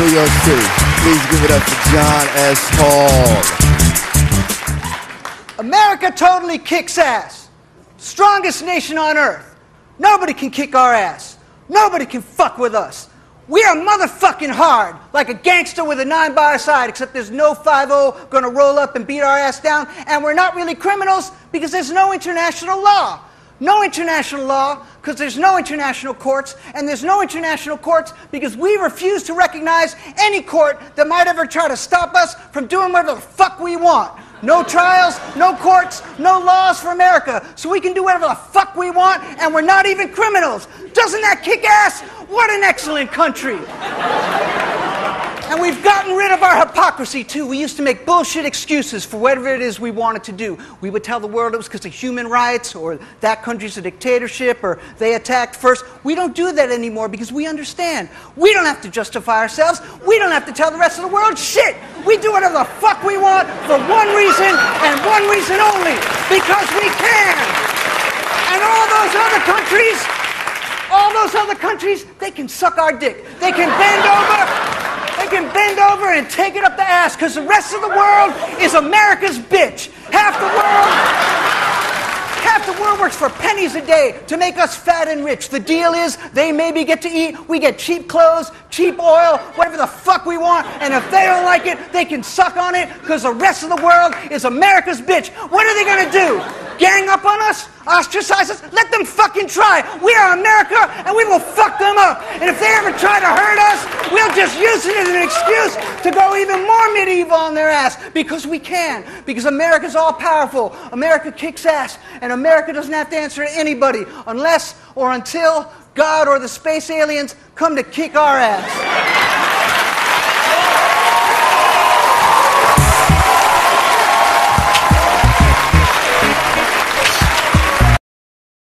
New York City. Please give it up for John S. Hall. America totally kicks ass. Strongest nation on earth. Nobody can kick our ass. Nobody can fuck with us. We are motherfucking hard, like a gangster with a nine by our side, except there's no 5 gonna roll up and beat our ass down, and we're not really criminals because there's no international law. No international law because there's no international courts, and there's no international courts because we refuse to recognize any court that might ever try to stop us from doing whatever the fuck we want. No trials, no courts, no laws for America. So we can do whatever the fuck we want, and we're not even criminals. Doesn't that kick ass? What an excellent country. We've gotten rid of our hypocrisy too. We used to make bullshit excuses for whatever it is we wanted to do. We would tell the world it was because of human rights, or that country's a dictatorship, or they attacked first. We don't do that anymore because we understand. We don't have to justify ourselves. We don't have to tell the rest of the world shit. We do whatever the fuck we want for one reason and one reason only because we can. And all those other countries, all those other countries, they can suck our dick. They can bend over. Can bend over and take it up the ass because the rest of the world is America's bitch. Half the world. Half the world works for pennies a day to make us fat and rich. The deal is they maybe get to eat, we get cheap clothes, cheap oil, whatever the fuck we want, and if they don't like it, they can suck on it because the rest of the world is America's bitch. What are they gonna do? Gang up on us? Ostracize us? Let them fucking try. We are America and we will fuck them up. And if they ever try to hurt us, we'll just use it as an excuse to go even more medieval on their ass because we can. Because America's all powerful. America kicks ass. And America doesn't have to answer to anybody unless or until God or the space aliens come to kick our ass.